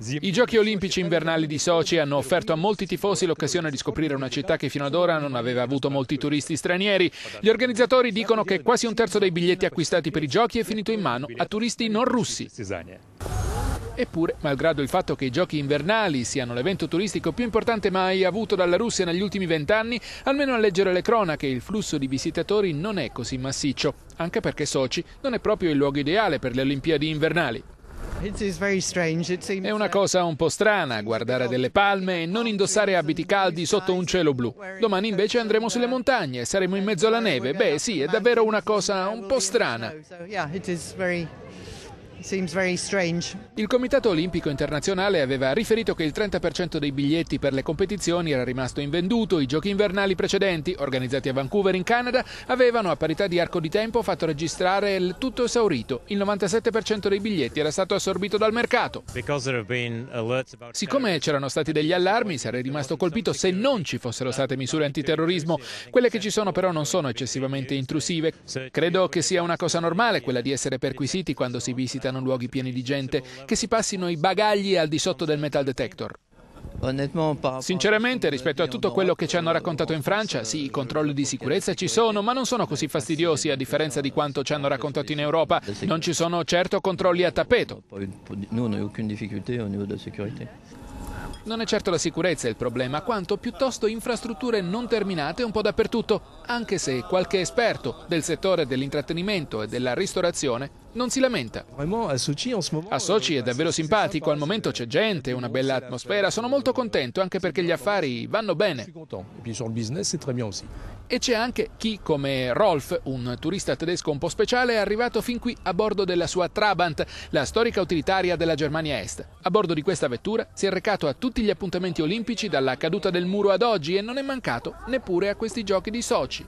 I giochi olimpici invernali di Sochi hanno offerto a molti tifosi l'occasione di scoprire una città che fino ad ora non aveva avuto molti turisti stranieri. Gli organizzatori dicono che quasi un terzo dei biglietti acquistati per i giochi è finito in mano a turisti non russi. Eppure, malgrado il fatto che i giochi invernali siano l'evento turistico più importante mai avuto dalla Russia negli ultimi vent'anni, almeno a leggere le cronache il flusso di visitatori non è così massiccio, anche perché Sochi non è proprio il luogo ideale per le Olimpiadi invernali. È una cosa un po' strana guardare delle palme e non indossare abiti caldi sotto un cielo blu. Domani invece andremo sulle montagne, saremo in mezzo alla neve. Beh, sì, è davvero una cosa un po' strana. Il Comitato Olimpico Internazionale aveva riferito che il 30% dei biglietti per le competizioni era rimasto invenduto. I giochi invernali precedenti, organizzati a Vancouver in Canada, avevano a parità di arco di tempo fatto registrare il tutto esaurito. Il 97% dei biglietti era stato assorbito dal mercato. Siccome c'erano stati degli allarmi, sarei rimasto colpito se non ci fossero state misure antiterrorismo. Quelle che ci sono però non sono eccessivamente intrusive. Credo che sia una cosa normale quella di essere perquisiti quando si visita visitano luoghi pieni di gente, che si passino i bagagli al di sotto del metal detector. Sinceramente, rispetto a tutto quello che ci hanno raccontato in Francia, sì, i controlli di sicurezza ci sono, ma non sono così fastidiosi a differenza di quanto ci hanno raccontato in Europa. Non ci sono certo controlli a tappeto. Non è certo la sicurezza il problema, quanto piuttosto infrastrutture non terminate un po' dappertutto, anche se qualche esperto del settore dell'intrattenimento e della ristorazione non si lamenta. A Sochi è davvero simpatico, al momento c'è gente, una bella atmosfera, sono molto contento anche perché gli affari vanno bene. E c'è anche chi, come Rolf, un turista tedesco un po' speciale, è arrivato fin qui a bordo della sua Trabant, la storica utilitaria della Germania Est. A bordo di questa vettura si è recato a tutti gli appuntamenti olimpici dalla caduta del muro ad oggi e non è mancato neppure a questi giochi di Sochi.